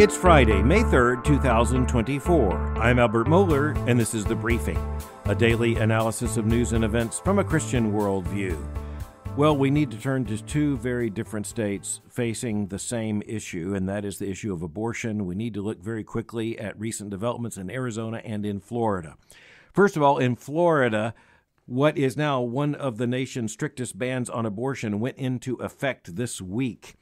It's Friday, May 3rd, 2024. I'm Albert Mohler, and this is The Briefing, a daily analysis of news and events from a Christian worldview. Well, we need to turn to two very different states facing the same issue, and that is the issue of abortion. We need to look very quickly at recent developments in Arizona and in Florida. First of all, in Florida, what is now one of the nation's strictest bans on abortion went into effect this week.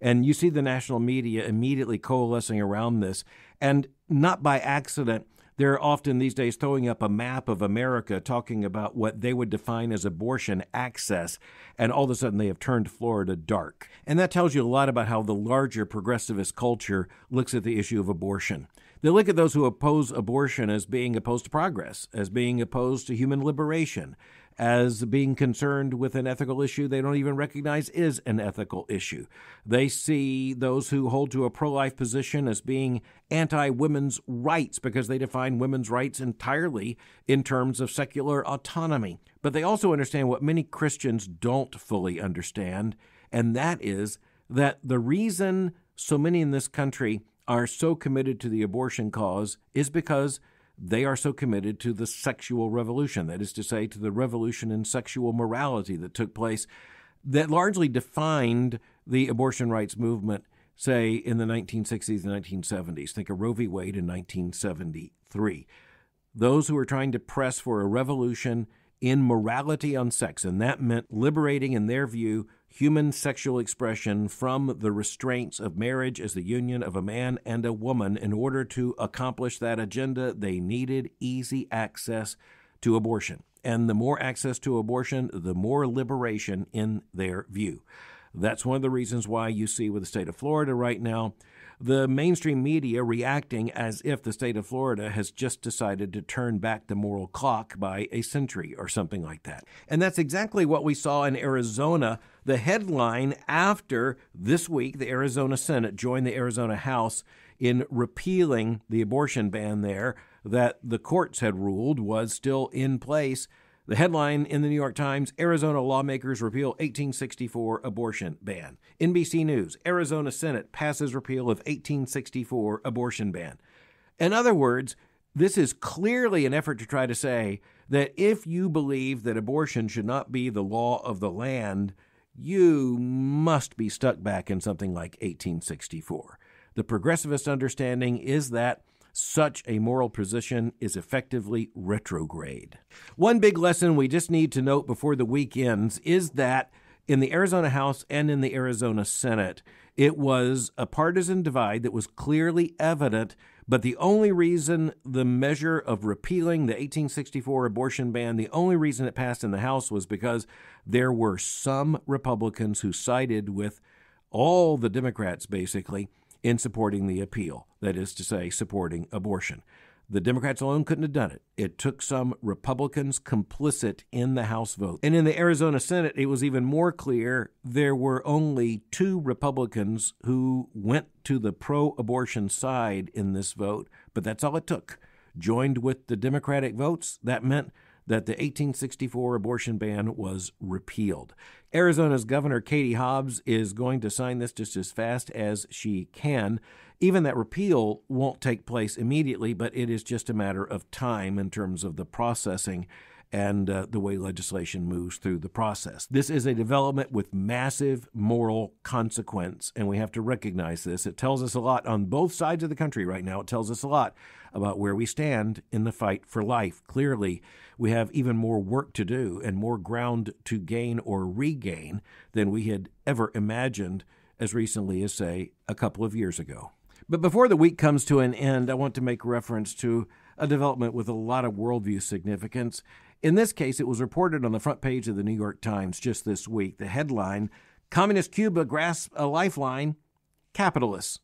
And you see the national media immediately coalescing around this. And not by accident, they're often these days throwing up a map of America talking about what they would define as abortion access. And all of a sudden, they have turned Florida dark. And that tells you a lot about how the larger progressivist culture looks at the issue of abortion. They look at those who oppose abortion as being opposed to progress, as being opposed to human liberation, as being concerned with an ethical issue they don't even recognize is an ethical issue. They see those who hold to a pro life position as being anti women's rights because they define women's rights entirely in terms of secular autonomy. But they also understand what many Christians don't fully understand, and that is that the reason so many in this country are so committed to the abortion cause is because they are so committed to the sexual revolution, that is to say, to the revolution in sexual morality that took place, that largely defined the abortion rights movement, say, in the 1960s and 1970s. Think of Roe v. Wade in 1973. Those who were trying to press for a revolution in morality on sex, and that meant liberating, in their view, human sexual expression from the restraints of marriage as the union of a man and a woman. In order to accomplish that agenda, they needed easy access to abortion. And the more access to abortion, the more liberation in their view. That's one of the reasons why you see with the state of Florida right now the mainstream media reacting as if the state of Florida has just decided to turn back the moral clock by a century or something like that. And that's exactly what we saw in Arizona. The headline after this week, the Arizona Senate joined the Arizona House in repealing the abortion ban there that the courts had ruled was still in place. The headline in the New York Times Arizona lawmakers repeal 1864 abortion ban. NBC News Arizona Senate passes repeal of 1864 abortion ban. In other words, this is clearly an effort to try to say that if you believe that abortion should not be the law of the land, you must be stuck back in something like 1864. The progressivist understanding is that such a moral position is effectively retrograde. One big lesson we just need to note before the week ends is that in the Arizona House and in the Arizona Senate, it was a partisan divide that was clearly evident. But the only reason the measure of repealing the 1864 abortion ban, the only reason it passed in the House was because there were some Republicans who sided with all the Democrats, basically, in supporting the appeal, that is to say, supporting abortion. The Democrats alone couldn't have done it. It took some Republicans complicit in the House vote. And in the Arizona Senate, it was even more clear there were only two Republicans who went to the pro abortion side in this vote, but that's all it took. Joined with the Democratic votes, that meant that the 1864 abortion ban was repealed. Arizona's Governor Katie Hobbs is going to sign this just as fast as she can. Even that repeal won't take place immediately, but it is just a matter of time in terms of the processing and uh, the way legislation moves through the process. This is a development with massive moral consequence, and we have to recognize this. It tells us a lot on both sides of the country right now. It tells us a lot about where we stand in the fight for life. Clearly, we have even more work to do and more ground to gain or regain than we had ever imagined as recently as, say, a couple of years ago. But before the week comes to an end, I want to make reference to a development with a lot of worldview significance. In this case, it was reported on the front page of the New York Times just this week. The headline Communist Cuba grasps a lifeline, capitalists.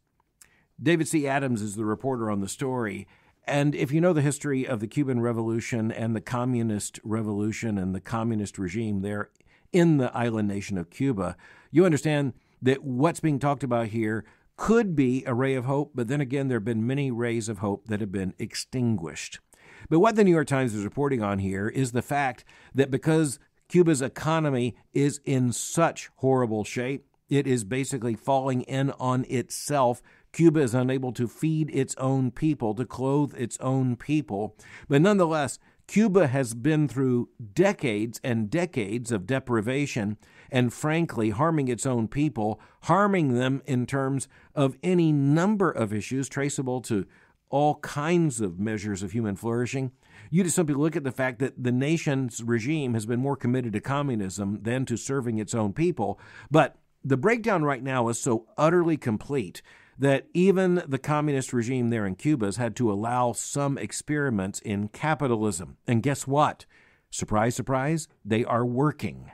David C. Adams is the reporter on the story. And if you know the history of the Cuban Revolution and the Communist Revolution and the communist regime there in the island nation of Cuba, you understand that what's being talked about here could be a ray of hope, but then again, there have been many rays of hope that have been extinguished. But what the New York Times is reporting on here is the fact that because Cuba's economy is in such horrible shape, it is basically falling in on itself Cuba is unable to feed its own people, to clothe its own people. But nonetheless, Cuba has been through decades and decades of deprivation and, frankly, harming its own people, harming them in terms of any number of issues traceable to all kinds of measures of human flourishing. You just simply look at the fact that the nation's regime has been more committed to communism than to serving its own people. But the breakdown right now is so utterly complete that even the communist regime there in Cuba has had to allow some experiments in capitalism. And guess what? Surprise, surprise, they are working.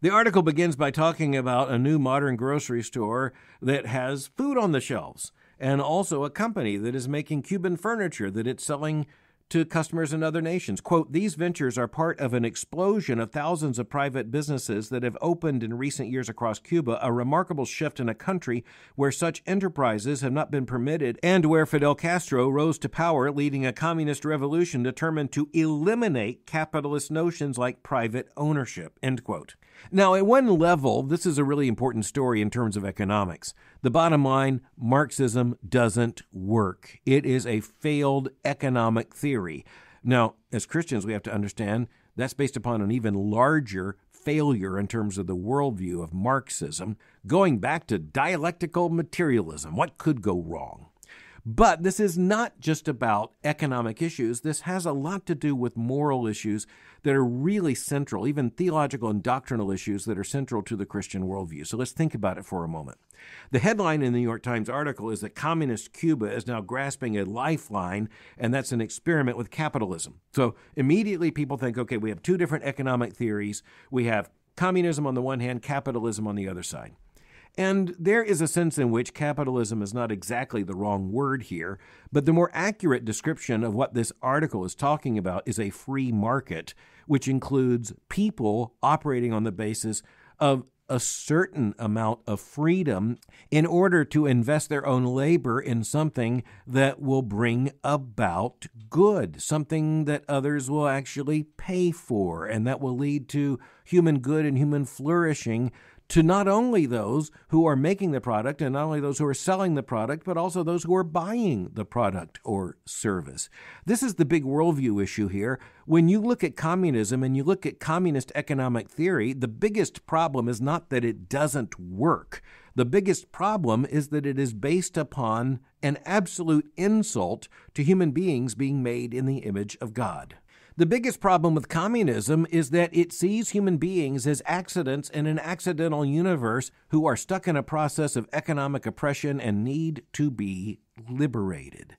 The article begins by talking about a new modern grocery store that has food on the shelves and also a company that is making Cuban furniture that it's selling to customers in other nations. Quote, these ventures are part of an explosion of thousands of private businesses that have opened in recent years across Cuba, a remarkable shift in a country where such enterprises have not been permitted and where Fidel Castro rose to power, leading a communist revolution determined to eliminate capitalist notions like private ownership, end quote. Now, at one level, this is a really important story in terms of economics. The bottom line Marxism doesn't work, it is a failed economic theory. Now, as Christians, we have to understand that's based upon an even larger failure in terms of the worldview of Marxism, going back to dialectical materialism. What could go wrong? But this is not just about economic issues. This has a lot to do with moral issues that are really central, even theological and doctrinal issues that are central to the Christian worldview. So let's think about it for a moment. The headline in the New York Times article is that communist Cuba is now grasping a lifeline, and that's an experiment with capitalism. So immediately people think, okay, we have two different economic theories. We have communism on the one hand, capitalism on the other side. And there is a sense in which capitalism is not exactly the wrong word here, but the more accurate description of what this article is talking about is a free market, which includes people operating on the basis of a certain amount of freedom in order to invest their own labor in something that will bring about good, something that others will actually pay for, and that will lead to human good and human flourishing to not only those who are making the product and not only those who are selling the product, but also those who are buying the product or service. This is the big worldview issue here. When you look at communism and you look at communist economic theory, the biggest problem is not that it doesn't work. The biggest problem is that it is based upon an absolute insult to human beings being made in the image of God. The biggest problem with communism is that it sees human beings as accidents in an accidental universe who are stuck in a process of economic oppression and need to be liberated.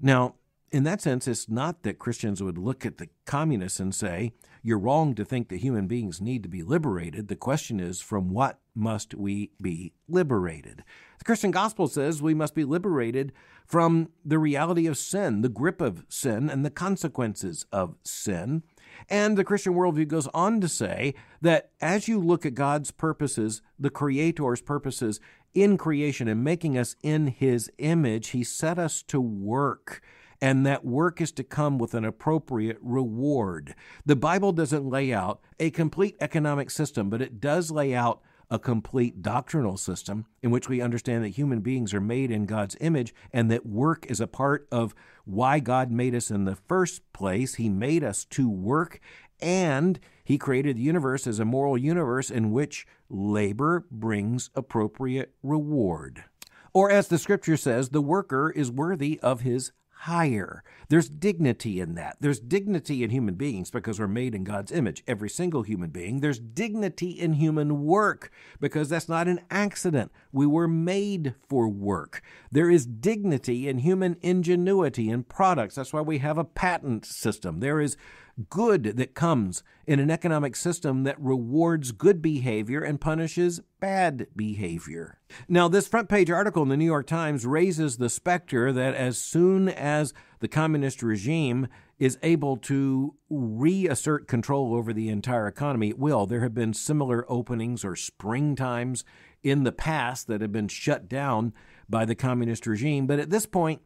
Now, in that sense, it's not that Christians would look at the communists and say, you're wrong to think that human beings need to be liberated. The question is, from what must we be liberated? The Christian gospel says we must be liberated from the reality of sin, the grip of sin, and the consequences of sin. And the Christian worldview goes on to say that as you look at God's purposes, the Creator's purposes in creation and making us in His image, He set us to work and that work is to come with an appropriate reward. The Bible doesn't lay out a complete economic system, but it does lay out a complete doctrinal system in which we understand that human beings are made in God's image and that work is a part of why God made us in the first place. He made us to work and he created the universe as a moral universe in which labor brings appropriate reward. Or, as the scripture says, the worker is worthy of his hire. There's dignity in that. There's dignity in human beings because we're made in God's image, every single human being. There's dignity in human work because that's not an accident. We were made for work. There is dignity in human ingenuity and products. That's why we have a patent system. There is good that comes in an economic system that rewards good behavior and punishes bad behavior. Now, this front page article in the New York Times raises the specter that as soon as the communist regime is able to reassert control over the entire economy, it will. There have been similar openings or springtimes in the past that have been shut down by the communist regime. But at this point,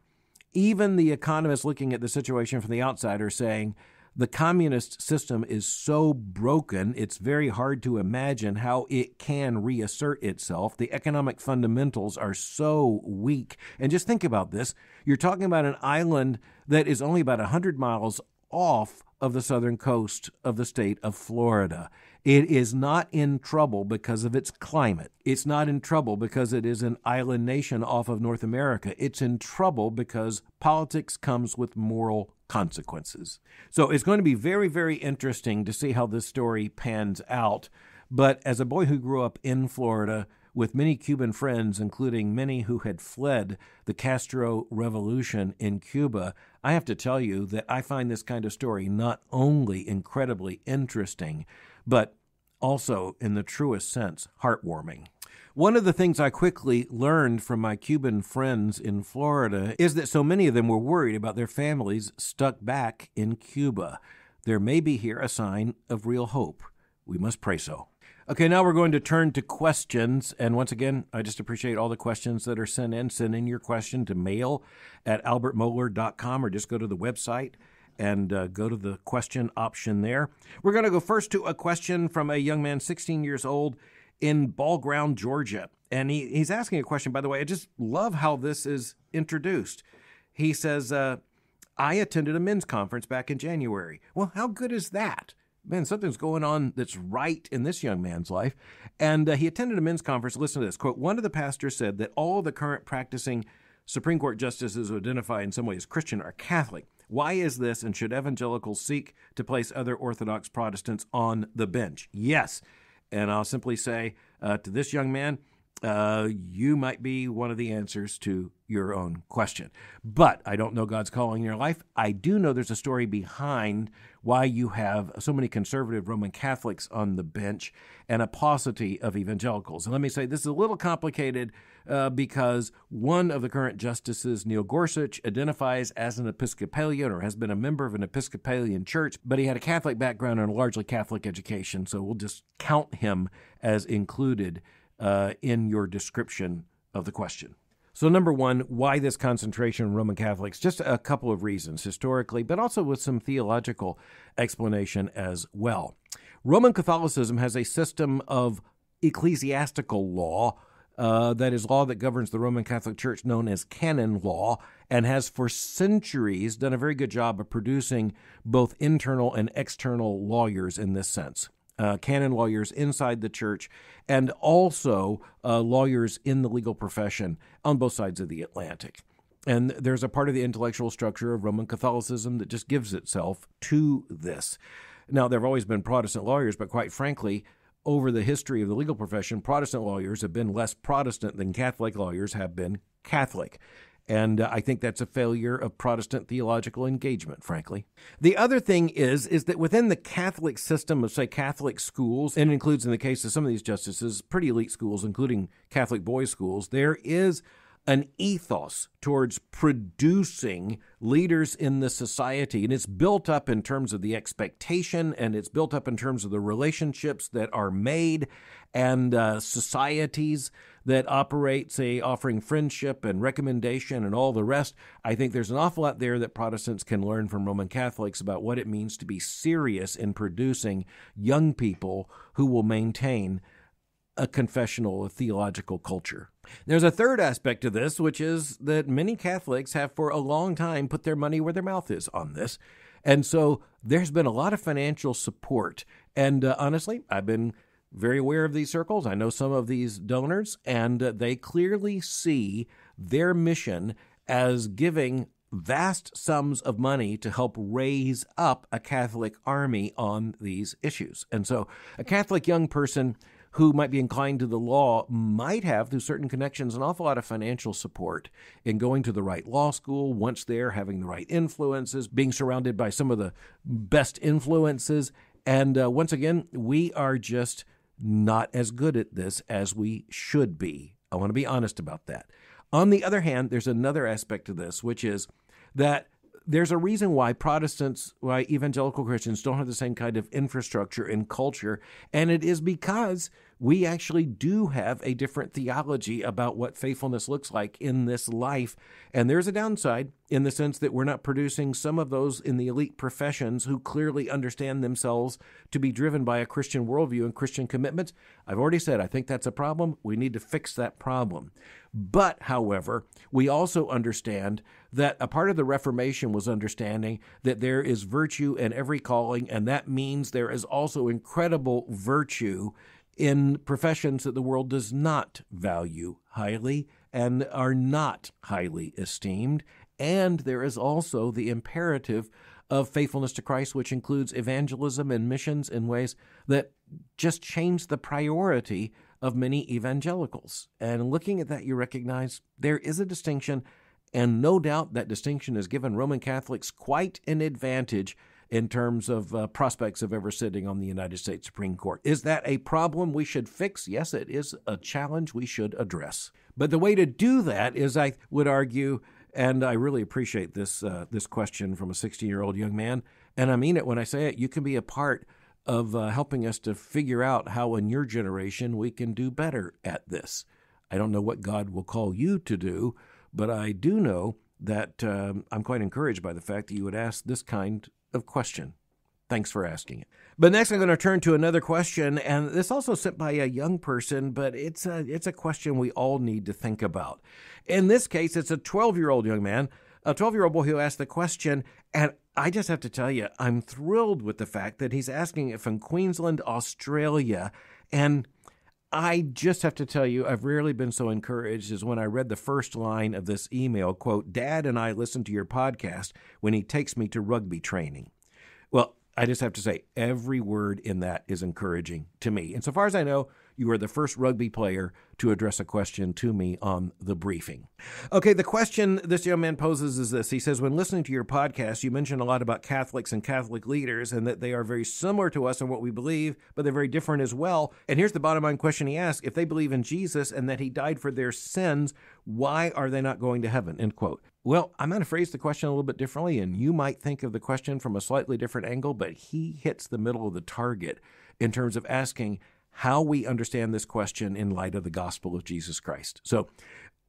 even the economists looking at the situation from the outside are saying the communist system is so broken, it's very hard to imagine how it can reassert itself. The economic fundamentals are so weak. And just think about this you're talking about an island that is only about 100 miles off of the southern coast of the state of Florida. It is not in trouble because of its climate. It's not in trouble because it is an island nation off of North America. It's in trouble because politics comes with moral consequences. So it's going to be very, very interesting to see how this story pans out. But as a boy who grew up in Florida, with many Cuban friends, including many who had fled the Castro Revolution in Cuba, I have to tell you that I find this kind of story not only incredibly interesting, but also, in the truest sense, heartwarming. One of the things I quickly learned from my Cuban friends in Florida is that so many of them were worried about their families stuck back in Cuba. There may be here a sign of real hope. We must pray so. Okay, now we're going to turn to questions. And once again, I just appreciate all the questions that are sent in. Send in your question to mail at albertmohler.com or just go to the website and uh, go to the question option there. We're going to go first to a question from a young man, 16 years old, in Ball Ground, Georgia. And he, he's asking a question, by the way. I just love how this is introduced. He says, uh, I attended a men's conference back in January. Well, how good is that? man, something's going on that's right in this young man's life. And uh, he attended a men's conference. Listen to this quote One of the pastors said that all the current practicing Supreme Court justices who identify in some way as Christian are Catholic. Why is this, and should evangelicals seek to place other Orthodox Protestants on the bench? Yes. And I'll simply say uh, to this young man, uh, you might be one of the answers to your own question. But I don't know God's calling in your life. I do know there's a story behind why you have so many conservative Roman Catholics on the bench and a paucity of evangelicals. And let me say this is a little complicated uh, because one of the current justices, Neil Gorsuch, identifies as an Episcopalian or has been a member of an Episcopalian church, but he had a Catholic background and a largely Catholic education. So we'll just count him as included uh, in your description of the question. So, number one, why this concentration on Roman Catholics? Just a couple of reasons historically, but also with some theological explanation as well. Roman Catholicism has a system of ecclesiastical law, uh, that is, law that governs the Roman Catholic Church, known as canon law, and has for centuries done a very good job of producing both internal and external lawyers in this sense uh, canon lawyers inside the church, and also uh, lawyers in the legal profession on both sides of the Atlantic. And there's a part of the intellectual structure of Roman Catholicism that just gives itself to this. Now, there have always been Protestant lawyers, but quite frankly, over the history of the legal profession, Protestant lawyers have been less Protestant than Catholic lawyers have been Catholic. And uh, I think that's a failure of Protestant theological engagement, frankly. The other thing is, is that within the Catholic system of, say, Catholic schools, and includes in the case of some of these justices, pretty elite schools, including Catholic boys' schools, there is an ethos towards producing leaders in the society. And it's built up in terms of the expectation and it's built up in terms of the relationships that are made and uh, societies that operate, say, offering friendship and recommendation and all the rest. I think there's an awful lot there that Protestants can learn from Roman Catholics about what it means to be serious in producing young people who will maintain a confessional, a theological culture. There's a third aspect to this, which is that many Catholics have for a long time put their money where their mouth is on this. And so there's been a lot of financial support. And uh, honestly, I've been very aware of these circles. I know some of these donors, and they clearly see their mission as giving vast sums of money to help raise up a Catholic army on these issues. And so a Catholic young person who might be inclined to the law might have, through certain connections, an awful lot of financial support in going to the right law school, once there, having the right influences, being surrounded by some of the best influences. And uh, once again, we are just not as good at this as we should be. I want to be honest about that. On the other hand, there's another aspect to this, which is that there's a reason why Protestants, why evangelical Christians don't have the same kind of infrastructure and culture, and it is because we actually do have a different theology about what faithfulness looks like in this life. And there's a downside in the sense that we're not producing some of those in the elite professions who clearly understand themselves to be driven by a Christian worldview and Christian commitments. I've already said I think that's a problem. We need to fix that problem. But, however, we also understand that a part of the Reformation was understanding that there is virtue in every calling, and that means there is also incredible virtue in professions that the world does not value highly and are not highly esteemed. And there is also the imperative of faithfulness to Christ, which includes evangelism and missions in ways that just change the priority of many evangelicals. And looking at that, you recognize there is a distinction, and no doubt that distinction has given Roman Catholics quite an advantage in terms of uh, prospects of ever sitting on the United States Supreme Court. Is that a problem we should fix? Yes, it is a challenge we should address. But the way to do that is, I would argue, and I really appreciate this uh, this question from a 16 year old young man, and I mean it when I say it. You can be a part of uh, helping us to figure out how, in your generation, we can do better at this. I don't know what God will call you to do, but I do know that um, I'm quite encouraged by the fact that you would ask this kind of question. Thanks for asking it. But next, I'm going to turn to another question, and this also sent by a young person, but it's a it's a question we all need to think about. In this case, it's a 12 year old young man, a 12 year old boy who asked the question, and I just have to tell you, I'm thrilled with the fact that he's asking it from Queensland, Australia, and I just have to tell you, I've rarely been so encouraged as when I read the first line of this email quote, Dad and I listen to your podcast when he takes me to rugby training. Well, I just have to say, every word in that is encouraging to me. And so far as I know, you are the first rugby player to address a question to me on the briefing. Okay, the question this young man poses is this. He says, When listening to your podcast, you mention a lot about Catholics and Catholic leaders and that they are very similar to us in what we believe, but they're very different as well. And here's the bottom line question he asks If they believe in Jesus and that he died for their sins, why are they not going to heaven? End quote. Well, I'm going to phrase the question a little bit differently, and you might think of the question from a slightly different angle, but he hits the middle of the target in terms of asking how we understand this question in light of the gospel of Jesus Christ. So,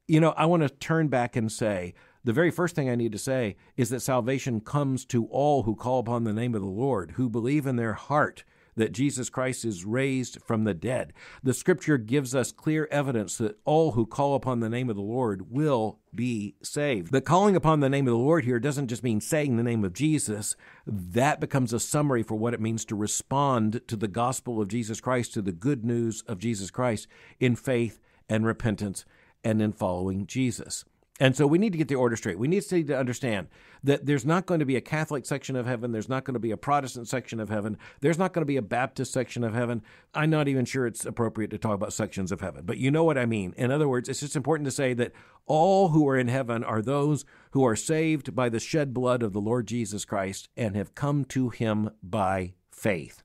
you know, I want to turn back and say the very first thing I need to say is that salvation comes to all who call upon the name of the Lord, who believe in their heart that Jesus Christ is raised from the dead. The scripture gives us clear evidence that all who call upon the name of the Lord will be saved. But calling upon the name of the Lord here doesn't just mean saying the name of Jesus. That becomes a summary for what it means to respond to the gospel of Jesus Christ, to the good news of Jesus Christ in faith and repentance and in following Jesus. And so we need to get the order straight. We need to understand that there's not going to be a Catholic section of heaven. There's not going to be a Protestant section of heaven. There's not going to be a Baptist section of heaven. I'm not even sure it's appropriate to talk about sections of heaven, but you know what I mean. In other words, it's just important to say that all who are in heaven are those who are saved by the shed blood of the Lord Jesus Christ and have come to him by faith.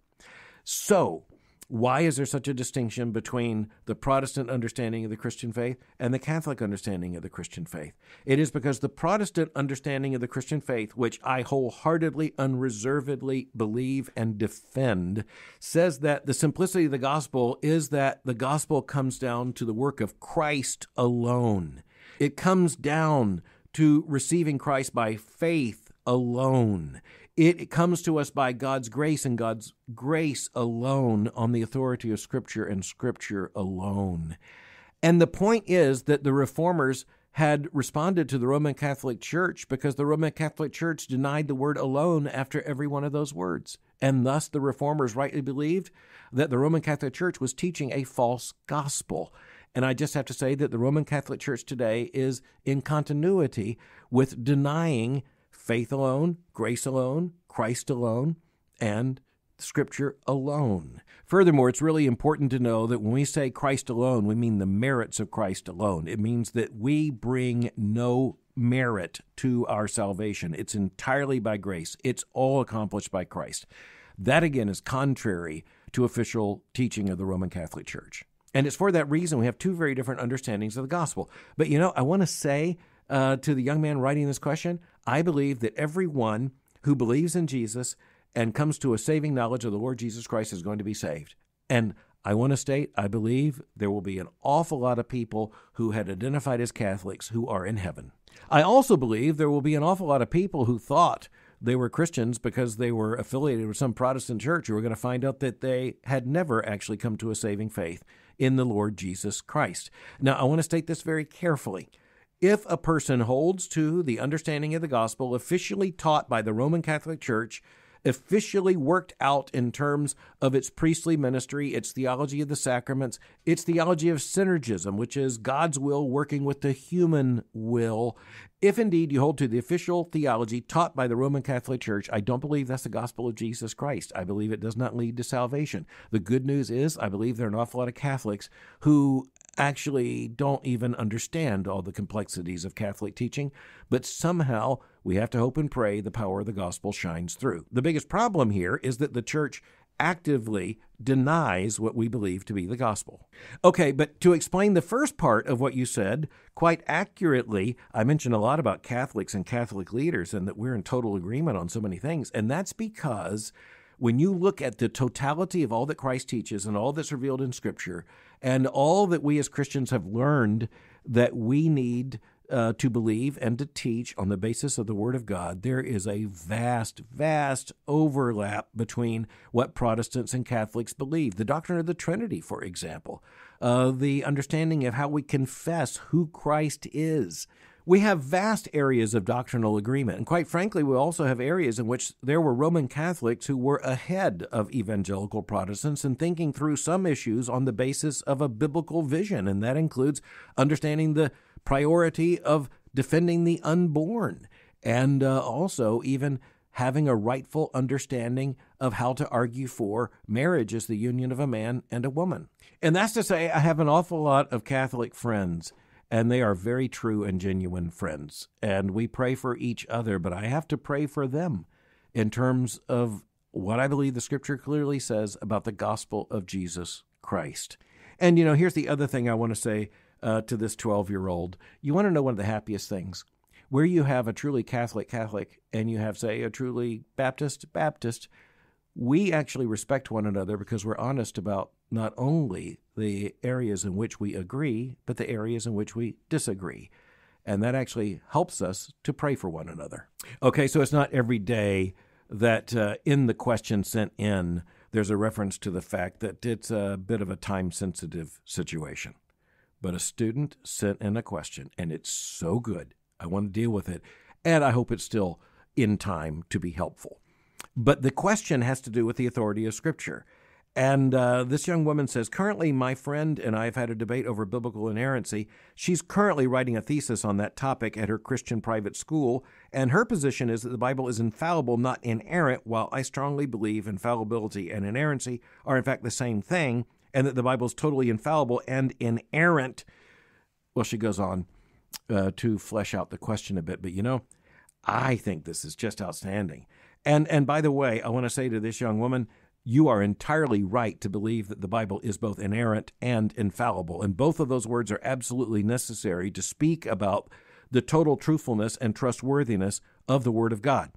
So, why is there such a distinction between the Protestant understanding of the Christian faith and the Catholic understanding of the Christian faith? It is because the Protestant understanding of the Christian faith, which I wholeheartedly, unreservedly believe and defend, says that the simplicity of the gospel is that the gospel comes down to the work of Christ alone. It comes down to receiving Christ by faith alone. It comes to us by God's grace and God's grace alone on the authority of Scripture and Scripture alone. And the point is that the reformers had responded to the Roman Catholic Church because the Roman Catholic Church denied the word alone after every one of those words. And thus the reformers rightly believed that the Roman Catholic Church was teaching a false gospel. And I just have to say that the Roman Catholic Church today is in continuity with denying faith alone, grace alone, Christ alone, and Scripture alone. Furthermore, it's really important to know that when we say Christ alone, we mean the merits of Christ alone. It means that we bring no merit to our salvation. It's entirely by grace, it's all accomplished by Christ. That again is contrary to official teaching of the Roman Catholic Church. And it's for that reason we have two very different understandings of the gospel. But you know, I want to say uh, to the young man writing this question, I believe that everyone who believes in Jesus and comes to a saving knowledge of the Lord Jesus Christ is going to be saved. And I want to state I believe there will be an awful lot of people who had identified as Catholics who are in heaven. I also believe there will be an awful lot of people who thought they were Christians because they were affiliated with some Protestant church who were going to find out that they had never actually come to a saving faith in the Lord Jesus Christ. Now, I want to state this very carefully. If a person holds to the understanding of the gospel officially taught by the Roman Catholic Church, officially worked out in terms of its priestly ministry, its theology of the sacraments, its theology of synergism, which is God's will working with the human will. If indeed you hold to the official theology taught by the Roman Catholic Church, I don't believe that's the gospel of Jesus Christ. I believe it does not lead to salvation. The good news is, I believe there are an awful lot of Catholics who actually don't even understand all the complexities of Catholic teaching, but somehow we have to hope and pray the power of the gospel shines through. The biggest problem here is that the church actively denies what we believe to be the gospel. Okay, but to explain the first part of what you said, quite accurately, I mentioned a lot about Catholics and Catholic leaders and that we're in total agreement on so many things, and that's because when you look at the totality of all that Christ teaches and all that's revealed in Scripture, and all that we as Christians have learned that we need uh, to believe and to teach on the basis of the Word of God, there is a vast, vast overlap between what Protestants and Catholics believe. The doctrine of the Trinity, for example, uh, the understanding of how we confess who Christ is, we have vast areas of doctrinal agreement. And quite frankly, we also have areas in which there were Roman Catholics who were ahead of evangelical Protestants in thinking through some issues on the basis of a biblical vision. And that includes understanding the priority of defending the unborn and uh, also even having a rightful understanding of how to argue for marriage as the union of a man and a woman. And that's to say, I have an awful lot of Catholic friends and they are very true and genuine friends. And we pray for each other, but I have to pray for them in terms of what I believe the scripture clearly says about the gospel of Jesus Christ. And, you know, here's the other thing I want to say uh, to this 12 year old. You want to know one of the happiest things? Where you have a truly Catholic Catholic and you have, say, a truly Baptist Baptist, we actually respect one another because we're honest about not only the areas in which we agree, but the areas in which we disagree. And that actually helps us to pray for one another. Okay, so it's not every day that uh, in the question sent in, there's a reference to the fact that it's a bit of a time sensitive situation. But a student sent in a question, and it's so good. I want to deal with it, and I hope it's still in time to be helpful. But the question has to do with the authority of Scripture. And uh, this young woman says, currently, my friend and I have had a debate over biblical inerrancy. She's currently writing a thesis on that topic at her Christian private school, and her position is that the Bible is infallible, not inerrant, while I strongly believe infallibility and inerrancy are, in fact, the same thing, and that the Bible is totally infallible and inerrant. Well, she goes on uh, to flesh out the question a bit, but you know, I think this is just outstanding. And and by the way, I want to say to this young woman, you are entirely right to believe that the Bible is both inerrant and infallible. And both of those words are absolutely necessary to speak about the total truthfulness and trustworthiness of the Word of God.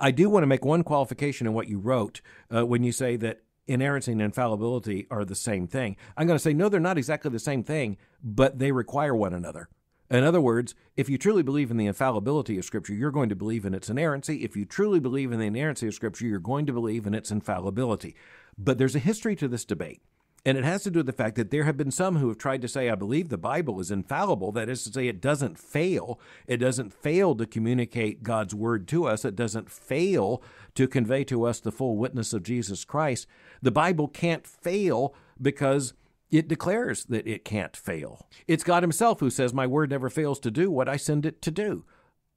I do want to make one qualification in what you wrote uh, when you say that inerrancy and infallibility are the same thing. I'm going to say, no, they're not exactly the same thing, but they require one another. In other words, if you truly believe in the infallibility of Scripture, you're going to believe in its inerrancy. If you truly believe in the inerrancy of Scripture, you're going to believe in its infallibility. But there's a history to this debate. And it has to do with the fact that there have been some who have tried to say, I believe the Bible is infallible. That is to say, it doesn't fail. It doesn't fail to communicate God's word to us. It doesn't fail to convey to us the full witness of Jesus Christ. The Bible can't fail because it declares that it can't fail. It's God Himself who says, My word never fails to do what I send it to do.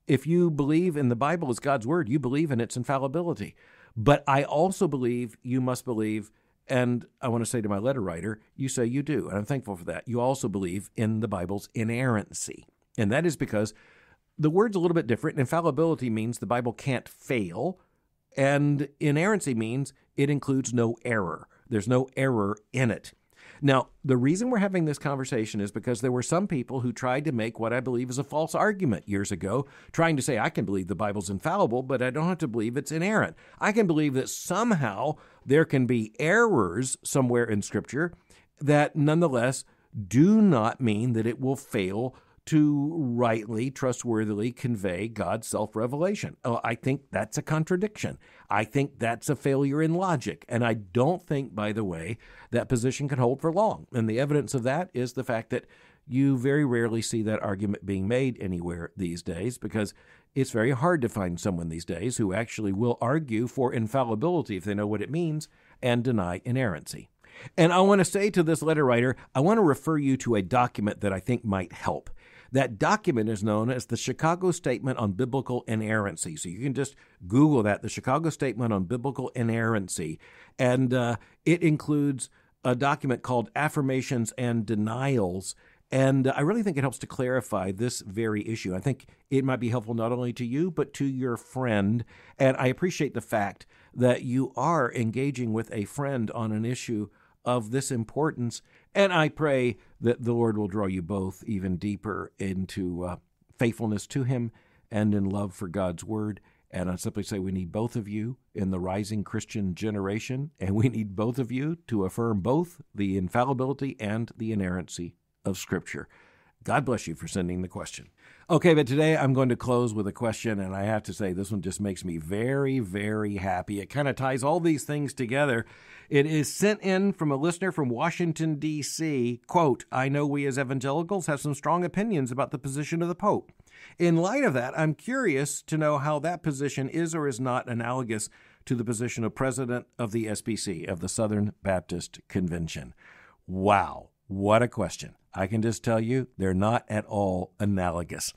If you believe in the Bible as God's word, you believe in its infallibility. But I also believe you must believe, and I want to say to my letter writer, you say you do, and I'm thankful for that. You also believe in the Bible's inerrancy. And that is because the word's a little bit different. Infallibility means the Bible can't fail, and inerrancy means it includes no error. There's no error in it. Now, the reason we're having this conversation is because there were some people who tried to make what I believe is a false argument years ago, trying to say, I can believe the Bible's infallible, but I don't have to believe it's inerrant. I can believe that somehow there can be errors somewhere in Scripture, that nonetheless do not mean that it will fail to rightly, trustworthily convey God's self revelation. Oh, I think that's a contradiction. I think that's a failure in logic. And I don't think, by the way, that position can hold for long. And the evidence of that is the fact that you very rarely see that argument being made anywhere these days because it's very hard to find someone these days who actually will argue for infallibility if they know what it means and deny inerrancy. And I want to say to this letter writer, I want to refer you to a document that I think might help. That document is known as the Chicago Statement on Biblical Inerrancy. So you can just Google that, the Chicago Statement on Biblical Inerrancy. And uh, it includes a document called Affirmations and Denials. And I really think it helps to clarify this very issue. I think it might be helpful not only to you, but to your friend. And I appreciate the fact that you are engaging with a friend on an issue of this importance. And I pray that the Lord will draw you both even deeper into uh, faithfulness to Him and in love for God's Word. And I simply say we need both of you in the rising Christian generation, and we need both of you to affirm both the infallibility and the inerrancy of Scripture. God bless you for sending the question. Okay, but today I'm going to close with a question, and I have to say, this one just makes me very, very happy. It kind of ties all these things together. It is sent in from a listener from Washington, D.C. Quote, I know we as evangelicals have some strong opinions about the position of the Pope. In light of that, I'm curious to know how that position is or is not analogous to the position of president of the SBC, of the Southern Baptist Convention. Wow, what a question. I can just tell you they're not at all analogous.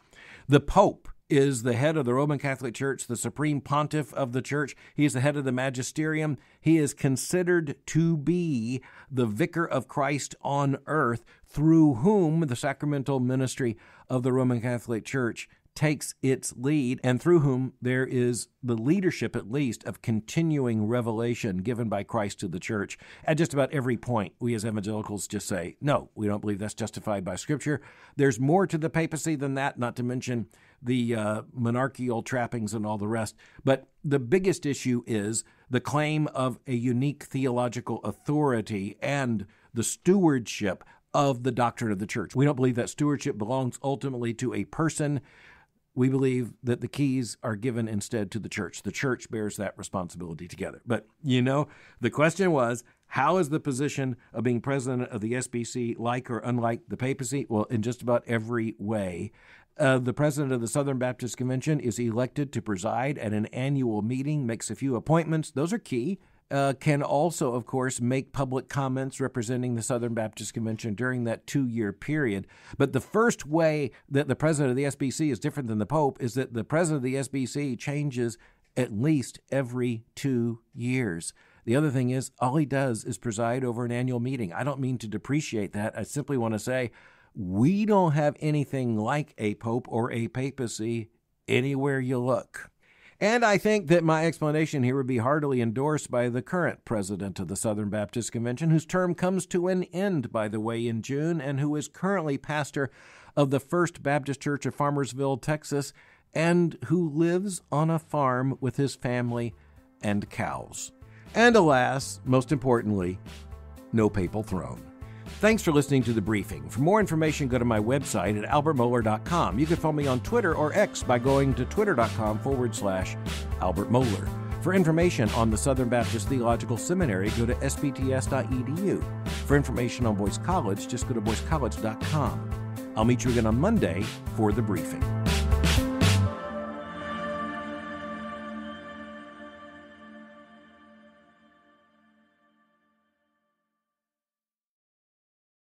The Pope is the head of the Roman Catholic Church, the supreme pontiff of the church. He is the head of the magisterium. He is considered to be the vicar of Christ on earth, through whom the sacramental ministry of the Roman Catholic Church takes its lead and through whom there is the leadership, at least, of continuing revelation given by Christ to the church. At just about every point, we as evangelicals just say, no, we don't believe that's justified by Scripture. There's more to the papacy than that, not to mention the uh, monarchical trappings and all the rest. But the biggest issue is the claim of a unique theological authority and the stewardship of the doctrine of the church. We don't believe that stewardship belongs ultimately to a person we believe that the keys are given instead to the church. The church bears that responsibility together. But, you know, the question was how is the position of being president of the SBC like or unlike the papacy? Well, in just about every way. Uh, the president of the Southern Baptist Convention is elected to preside at an annual meeting, makes a few appointments. Those are key uh, can also, of course, make public comments representing the Southern Baptist Convention during that two year period. But the first way that the president of the SBC is different than the Pope is that the president of the SBC changes at least every two years. The other thing is, all he does is preside over an annual meeting. I don't mean to depreciate that. I simply want to say we don't have anything like a pope or a papacy anywhere you look. And I think that my explanation here would be heartily endorsed by the current president of the Southern Baptist Convention, whose term comes to an end, by the way, in June, and who is currently pastor of the First Baptist Church of Farmersville, Texas, and who lives on a farm with his family and cows. And alas, most importantly, no papal throne. Thanks for listening to the briefing. For more information, go to my website at albertmohler.com. You can follow me on Twitter or X by going to twitter.com forward slash Albert Mohler. For information on the Southern Baptist Theological Seminary, go to sbts.edu. For information on Boyce College, just go to boycecollege.com. I'll meet you again on Monday for the briefing.